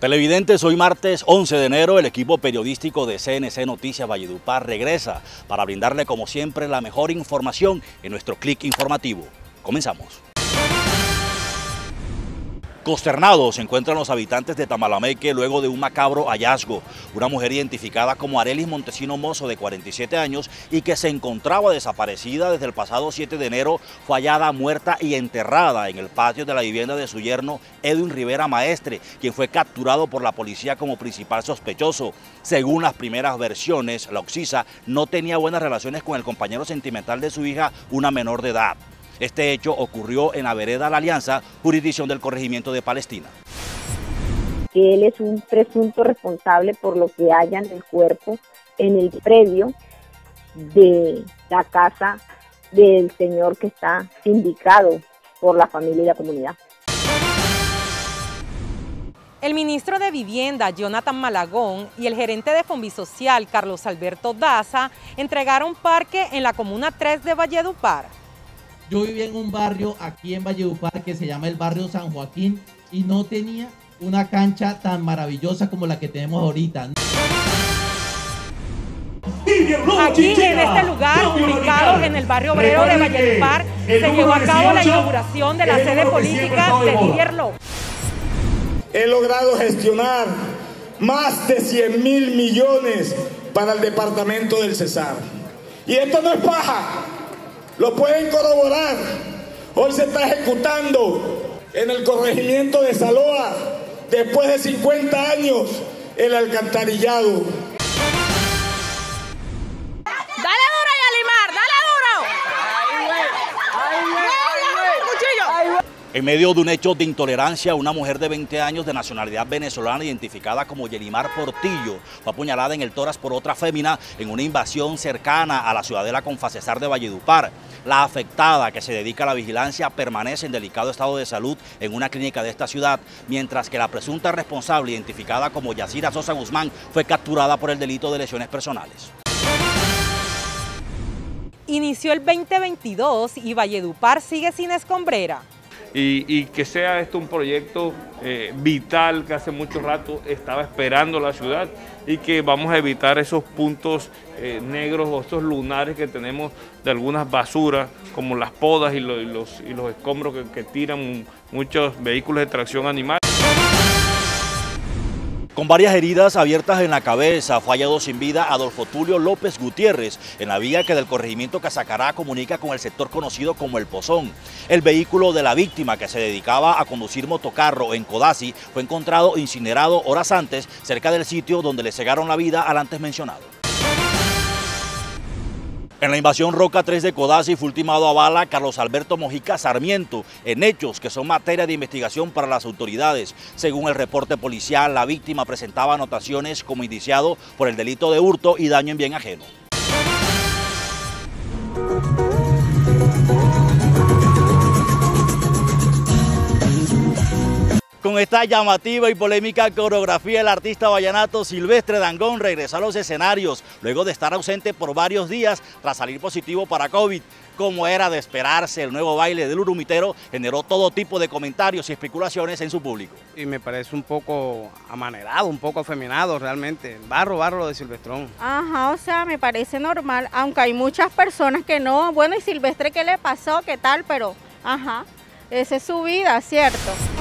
Televidentes, hoy martes 11 de enero el equipo periodístico de CNC Noticias Valledupar regresa para brindarle como siempre la mejor información en nuestro clic informativo. Comenzamos. Consternados se encuentran los habitantes de Tamalameque luego de un macabro hallazgo. Una mujer identificada como Arelis Montesino Mozo de 47 años y que se encontraba desaparecida desde el pasado 7 de enero fue hallada muerta y enterrada en el patio de la vivienda de su yerno Edwin Rivera Maestre, quien fue capturado por la policía como principal sospechoso. Según las primeras versiones, la Oxisa no tenía buenas relaciones con el compañero sentimental de su hija, una menor de edad. Este hecho ocurrió en la vereda La Alianza, jurisdicción del corregimiento de Palestina. Que él es un presunto responsable por lo que haya en el cuerpo en el predio de la casa del señor que está sindicado por la familia y la comunidad. El ministro de Vivienda, Jonathan Malagón, y el gerente de Social, Carlos Alberto Daza, entregaron parque en la Comuna 3 de Valledupar. Yo vivía en un barrio aquí en Valledupar que se llama el barrio San Joaquín y no tenía una cancha tan maravillosa como la que tenemos ahorita. Aquí en este lugar, ubicado en el barrio obrero de Valledupar, se llevó a cabo la inauguración de la sede política de Didier López. He logrado gestionar más de 100 mil millones para el departamento del Cesar. Y esto no es paja, lo pueden corroborar. Hoy se está ejecutando en el corregimiento de Saloa, después de 50 años, el alcantarillado. ¡Dale duro, Yalimar! ¡Dale duro! En medio de un hecho de intolerancia, una mujer de 20 años de nacionalidad venezolana identificada como Yelimar Portillo fue apuñalada en el tórax por otra fémina en una invasión cercana a la ciudadela Confacesar de Valledupar. La afectada, que se dedica a la vigilancia, permanece en delicado estado de salud en una clínica de esta ciudad, mientras que la presunta responsable, identificada como Yacira Sosa Guzmán, fue capturada por el delito de lesiones personales. Inició el 2022 y Valledupar sigue sin escombrera. Y, que sea esto un proyecto eh, vital que hace mucho rato estaba esperando la ciudad y que vamos a evitar esos puntos eh, negros o esos lunares que tenemos de algunas basuras como las podas y, los, escombros que tiran muchos vehículos de tracción animal. Con varias heridas abiertas en la cabeza, fallado sin vida Adolfo Tulio López Gutiérrez en la vía que del corregimiento Casacará comunica con el sector conocido como El Pozón. El vehículo de la víctima que se dedicaba a conducir motocarro en Codazzi fue encontrado incinerado horas antes cerca del sitio donde le cegaron la vida al antes mencionado. En la invasión Roca 3 de Codazzi fue ultimado a bala Carlos Alberto Mojica Sarmiento en hechos que son materia de investigación para las autoridades. Según el reporte policial, la víctima presentaba anotaciones como indiciado por el delito de hurto y daño en bien ajeno. Con esta llamativa y polémica coreografía, el artista vallenato Silvestre Dangón regresó a los escenarios luego de estar ausente por varios días tras salir positivo para COVID. Como era de esperarse, el nuevo baile del Urumitero generó todo tipo de comentarios y especulaciones en su público. Y me parece un poco amanerado, un poco afeminado realmente. Barro, barro de Silvestrón. Ajá, o sea, me parece normal, aunque hay muchas personas que no. Bueno, ¿y Silvestre qué le pasó? ¿Qué tal? Pero, ajá, esa es su vida, ¿cierto?